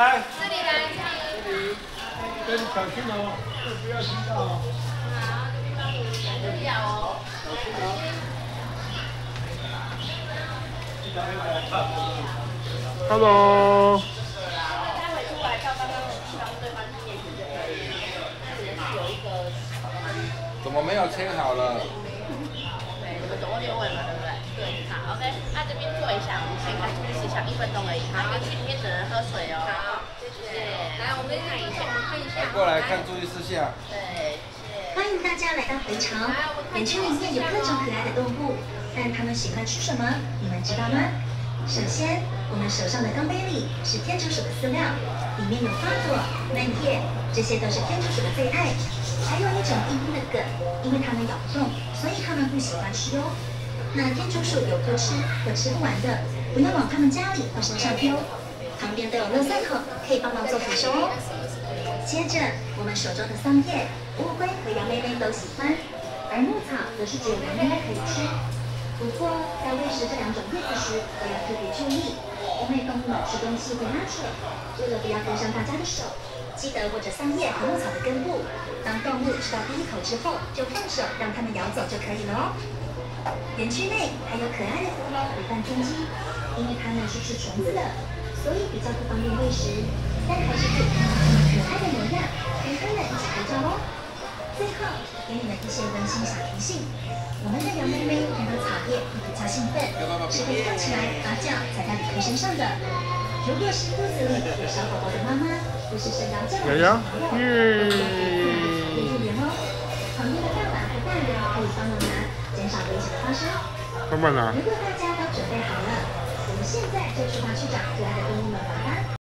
来。这里来，这里。这里小心哦，不要听到哦。好，这里哦。Hello。怎么没有签好了？们总共六位嘛，对不对？对，好，OK。那这边坐一下，我们先开注意事项，一分钟而已。好，去里面等人喝水哦。好，谢谢。来，我们看一下，看一下。过来看注意事项。对，欢迎大家来到回巢。园区里面有各种可爱的动物，但它们喜欢吃什么？你们知道吗？首先，我们手上的钢杯里是天竺鼠的饲料，里面有花朵、嫩叶，这些都是天竺鼠的最爱。还有一种硬硬的梗，因为它们咬不动，所以它们不喜欢吃哟。那天竺鼠有不吃或吃不完的，不要往它们家里或身上丢，旁边都有垃圾桶，可以帮忙做回收哦。接着，我们手中的桑叶，乌龟和羊妹妹都喜欢，而牧草则是只有羊妹妹可以吃。不过，在喂食这两种叶子时，都要特别注意，因为动物们吃东西会拉扯，为了不要跟上大家的手。记得握着桑叶和牧草的根部，当动物吃到第一口之后，就放手让它们咬走就可以了哦。园区内还有可爱的狐狸和半天鸡，因为它们是吃虫子的，所以比较不方便喂食，但还是可以看到它们可爱的模样，跟它们一起拍照哦。最后给你们一些温馨小提醒：我们的羊妹妹看到草叶会比较兴奋，是会跳起来把脚踩在旅客身上的。如果是肚子里有小宝宝的妈妈，或是身高较高的小朋友，也要注意哦。旁边的大碗和大人可以帮忙拿，减少危险的发生。如果大家都准备好了，谢谢黄区长，可爱的动物们，晚安。